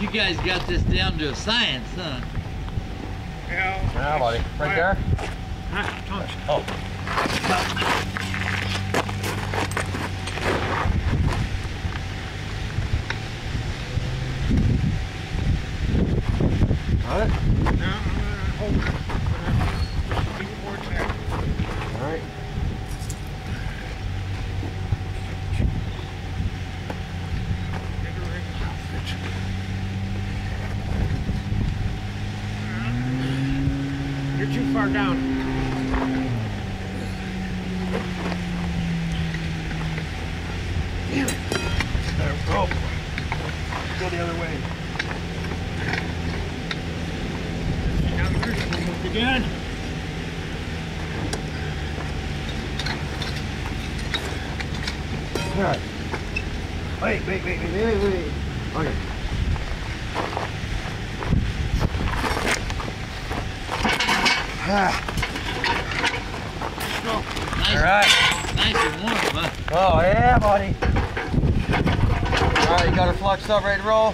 You guys got this down to a science, huh? Yeah. Yeah, buddy. Right there? Ah, tungsten. Oh. Got it? Now I'm gonna hold it. I'm gonna keep it where it's at. All right. Get the ring fit. You're too far down. Damn it. We go. The other way. Now here's the again. All right. Wait, wait, wait, wait, wait, wait. Okay. Ah, Nice, all right. nice and warm, huh? Oh, yeah, buddy. All right, you got her fluxed up, ready to roll?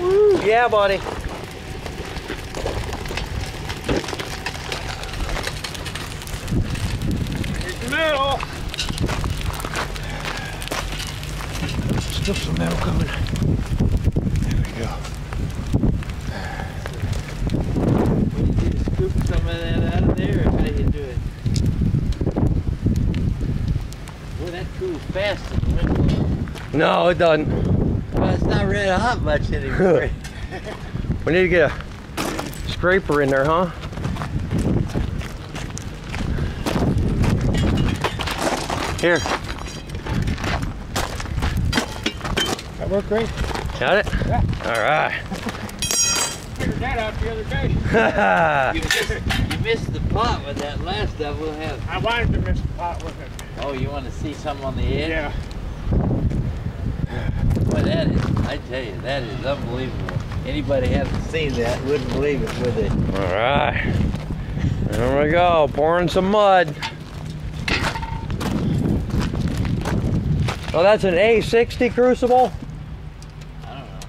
Woo, yeah, buddy. Here's the metal. Still some metal coming. There we go. What do you do to scoop some of that out of there, or how do you do it? Boy, that cools fast in the wind. No, it doesn't. Well, it's not red hot much anymore. We need to get a scraper in there, huh? Here, That worked great. got it? Yeah. All right. Figured that out the other day. you, missed, the pot with that last stuff. We'll. I wanted to miss the pot with it. Oh, you want to see some on the edge? Yeah. Boy, that is, I tell you, that is unbelievable. Anybody hasn't seen that wouldn't believe it, would they? All right. There we go, pouring some mud. Oh, that's an A60 crucible? I don't know.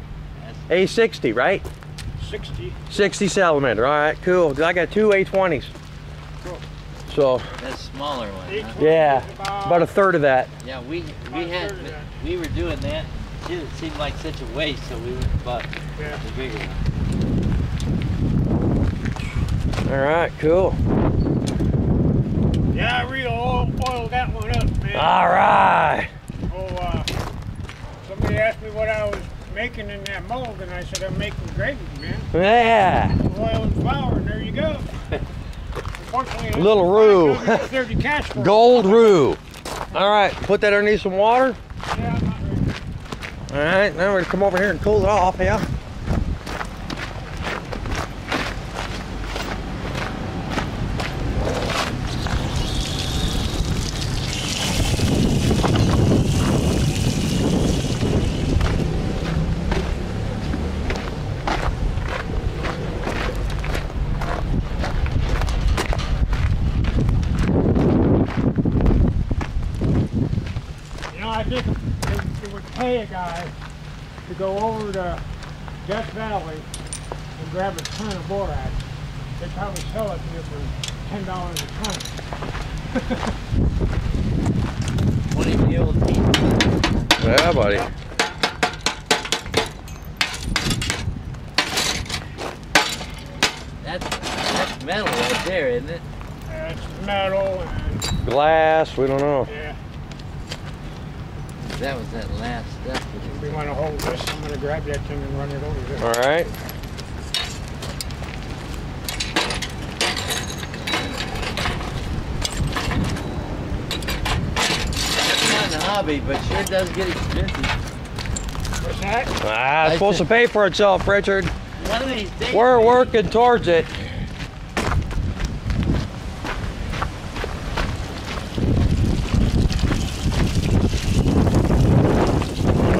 That's, A60, right? 60. 60 salamander. All right, cool. I got two A20s. Cool. So, that's smaller one. Huh? yeah, about, about a third of that. Yeah, we we a had third we were doing that. Shit, it seemed like such a waste, so we went bought Yeah. the bigger one. All right, cool. Yeah, I real oil, oiled that one up, man. All right. Oh, uh, somebody asked me what I was making in that mold, and I said I'm making gravy, man. Yeah. Oil and flour, and there you go. Unfortunately, Little roux. I got 30 cash for it. Gold roux. All right, put that underneath some water. Yeah, I'm not ready. All right, now we're gonna come over here and cool it off, yeah? You know, I think it, it would pay a guy to go over to Death Valley and grab a ton of borax. They'd probably sell it to you for ten dollars a ton. Twenty mil teeth. Yeah, buddy. That's that's metal right there, isn't it? It's metal and Glass, we don't know. yeah. That was that last step. If we want to hold this, I'm gonna grab that thing and run it over there. All right. It's not a hobby, but sure does get expensive. What's that? Ah, it's supposed to pay for itself, Richard. One of these days. We're working towards it.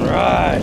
All right.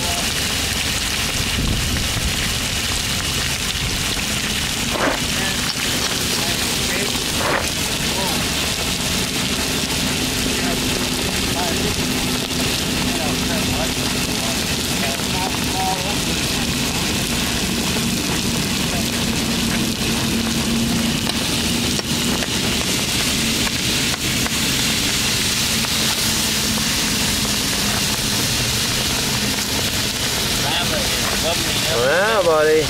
buddy.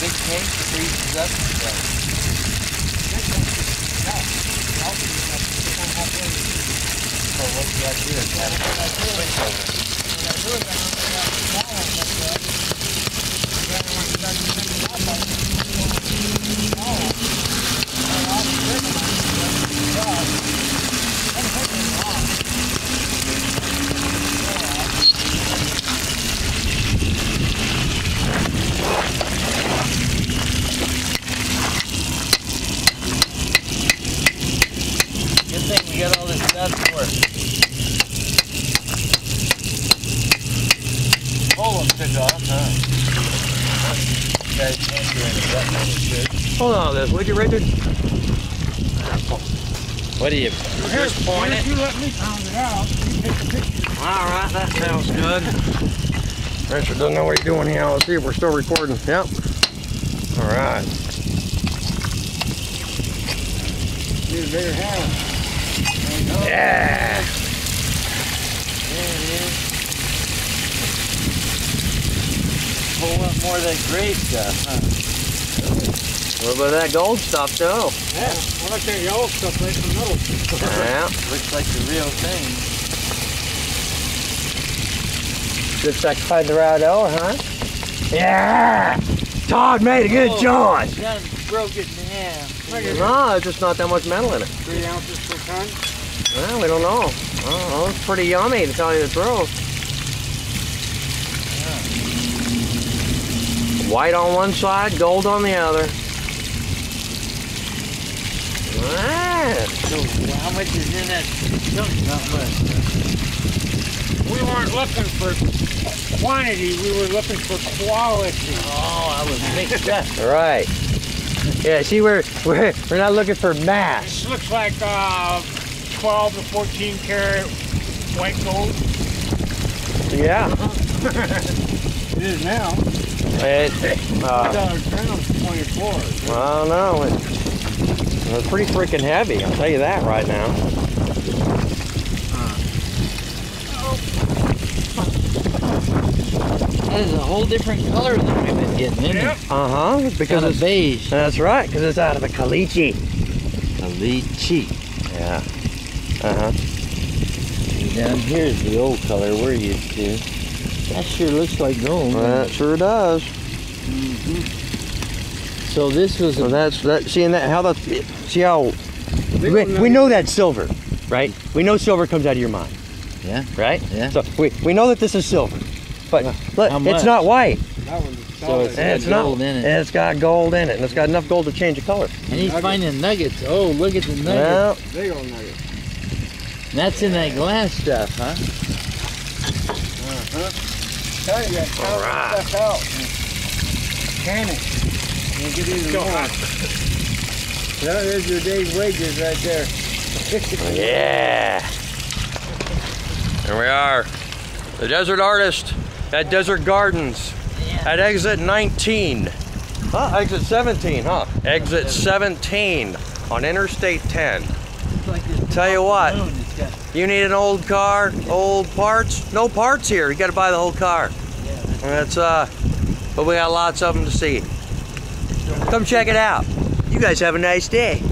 Big tank freezes up and stuff. So what you gotta do is have a switch over. Good thing we got all this dust for it. Pull them took off, huh? You guys can't do any button on it, good. Hold on, this, would you, Richard? What do you, Here, just point here, it? You let me pound it out, you take the picture. All right, that sounds good. Richard doesn't know what he's doing here. Let's see if we're still recording. Yep. All right. Need a bigger hand. Yeah. There it is. Pull up more of that gray stuff, huh? A little bit of that gold stuff, too. Yeah, I like that yellow stuff right in the middle. Yeah. Looks like the real thing. Looks like Colorado, huh? Yeah. Todd made a good Oh, choice. Done broke it in half. No, there's just not that much metal in it. Three ounces per ton. Well, we don't know. I don't. It's pretty yummy, to tell you the truth. White on one side, gold on the other. Ah, So how much is in that chunk? Not much. We weren't looking for quantity, we were looking for quality. Oh, I was mixed up. right. Yeah, see, we're, we're, we're not looking for mass. This looks like uh, 12 to 14 karat white gold. Yeah. It is now. It, uh, Dollar 24. I don't know. It, it's pretty freaking heavy, I'll tell you that right now. That is a whole different color than we've been getting, isn't Yep. it? Uh-huh, because of it's, beige. that's right, because it's out of the caliche. A lychee. Yeah. Uh-huh. Down here's the old color we're used to. That sure looks like gold. That sure does. Mm-hmm. So this was So a that's that. Seeing that how that see how we, we know that's silver, right? We know silver comes out of your mind, yeah. right? Yeah. So we, we know that this is silver, but look, it's not white. That one's So solid. it's- And it's got not. gold in it. And it's got gold in it, and it's got enough gold to change the color. And he's finding nuggets. Oh, look at the nuggets. Well, big old nugget. That's in that glass stuff, huh? Uh-huh. Tell you, that All right. stuff out. Can it? And get even Go more. on. Well, there's your day's wages right there. yeah. Here we are. The Desert Artist at Desert Gardens at exit 19. Huh? Exit 17, huh? Exit 17 on Interstate 10. Like Tell you what. Balloon that's got- You need an old car, old parts? No parts here. You got to buy the whole car. yeah, That's uh, but we got lots of them to see. Come check it out. You guys have a nice day.